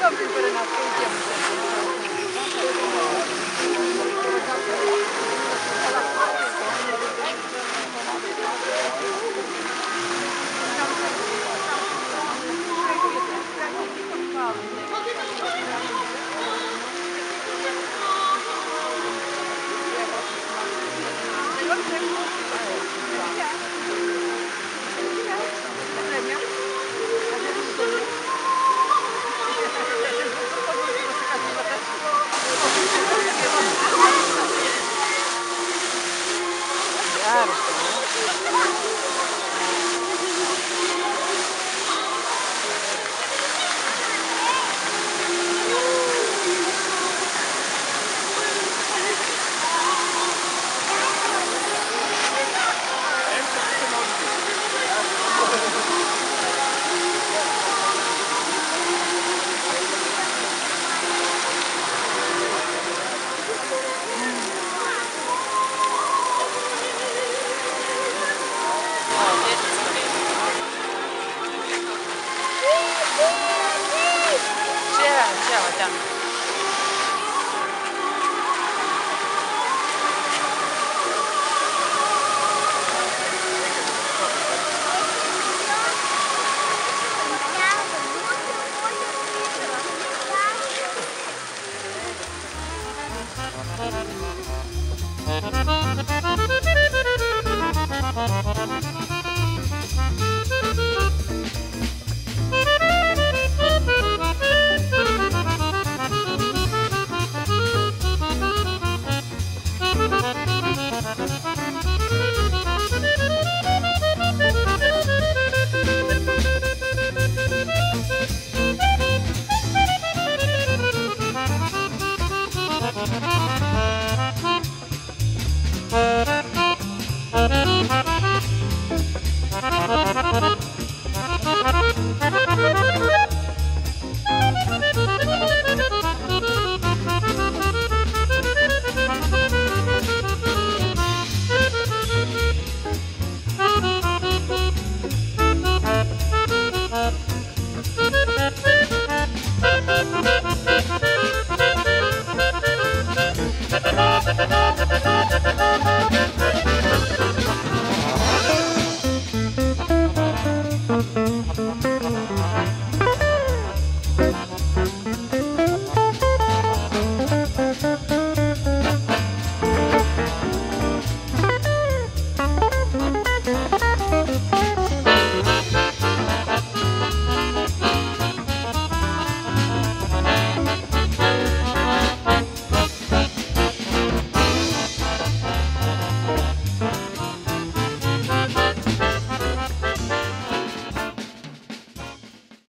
Там він перед нас jam.